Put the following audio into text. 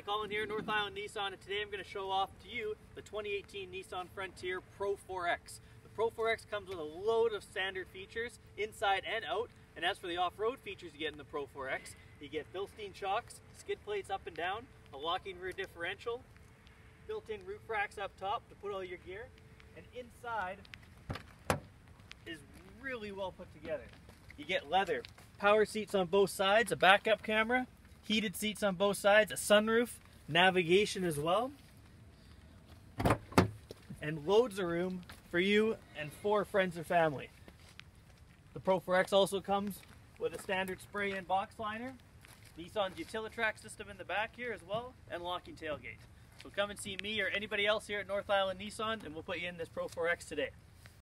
Hi Colin here, North Island Nissan, and today I'm going to show off to you the 2018 Nissan Frontier Pro 4X. The Pro 4X comes with a load of standard features inside and out, and as for the off-road features you get in the Pro 4X, you get Bilstein shocks, skid plates up and down, a locking rear differential, built-in roof racks up top to put all your gear, and inside is really well put together. You get leather, power seats on both sides, a backup camera, heated seats on both sides, a sunroof, navigation as well, and loads of room for you and four friends or family. The Pro 4X also comes with a standard spray-in box liner, Nissan's Utilitrack system in the back here as well, and locking tailgate. So come and see me or anybody else here at North Island Nissan and we'll put you in this Pro 4X today.